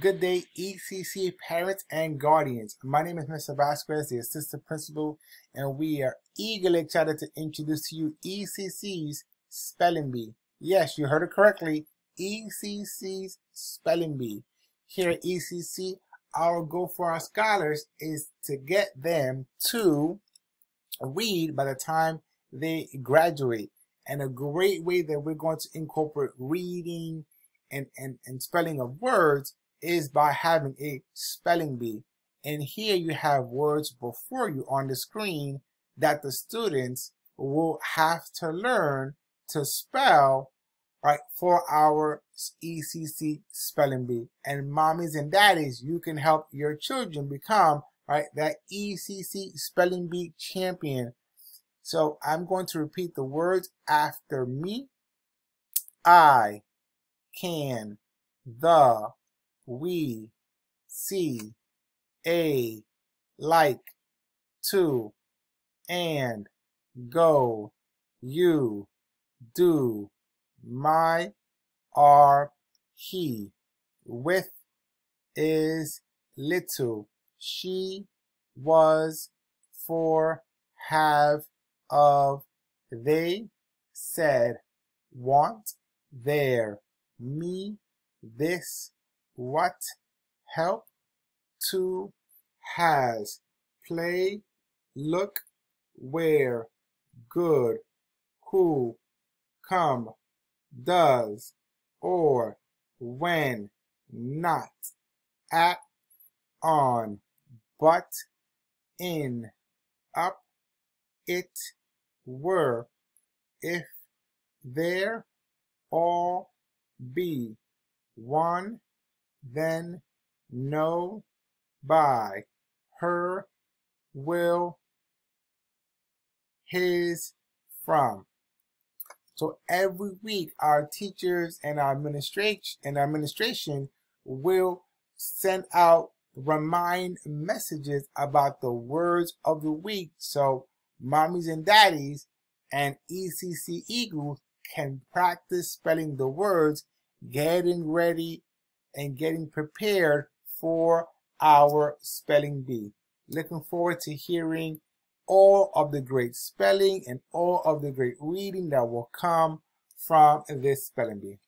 Good day, ECC parents and guardians. My name is Mr. Vasquez, the assistant principal, and we are eagerly excited to introduce to you ECC's Spelling Bee. Yes, you heard it correctly, ECC's Spelling Bee. Here at ECC, our goal for our scholars is to get them to read by the time they graduate. And a great way that we're going to incorporate reading and, and, and spelling of words is by having a spelling bee. And here you have words before you on the screen that the students will have to learn to spell right for our ECC spelling bee. And mommies and daddies, you can help your children become right that ECC spelling bee champion. So I'm going to repeat the words after me. I can, the, we, see, a, like, to, and, go, you, do, my, are, he, with, is, little, she, was, for, have, of, they, said, want, there, me, this, what, help, to, has, play, look, where, good, who, come, does, or, when, not, at, on, but, in, up, it, were, if, there, all, be, one, then, know by, her, will, his, from. So every week our teachers and our administration and administration will send out remind messages about the words of the week so mommies and daddies and ECC Eagles can practice spelling the words, getting ready and getting prepared for our spelling bee. Looking forward to hearing all of the great spelling and all of the great reading that will come from this spelling bee.